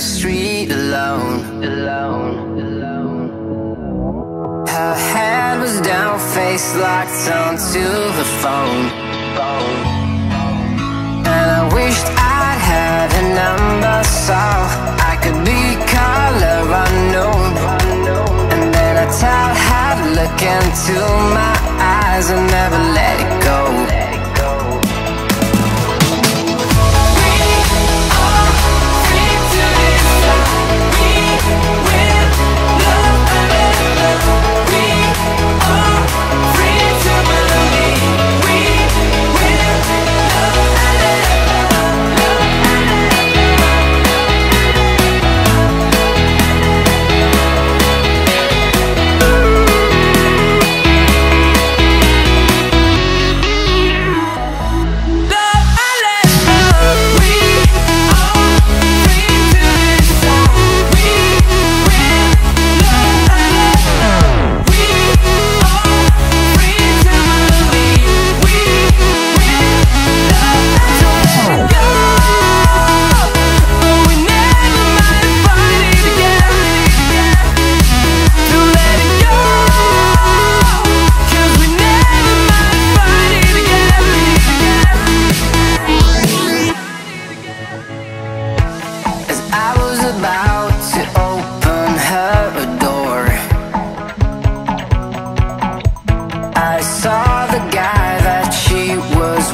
the street alone. Alone, alone. Her head was down, face locked onto the phone. phone. And I wished I'd had a number so I could be color unknown. And then I tell her to look into my eyes and never let it go.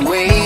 Was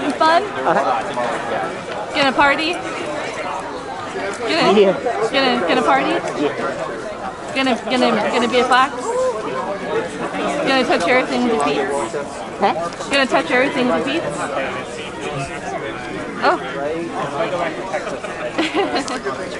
having fun? Gonna party? Gonna, Yeah. gonna, gonna party? Gonna, gonna, gonna be a fox? Gonna touch everything with your feet? Huh? Gonna touch everything with your feet? Oh.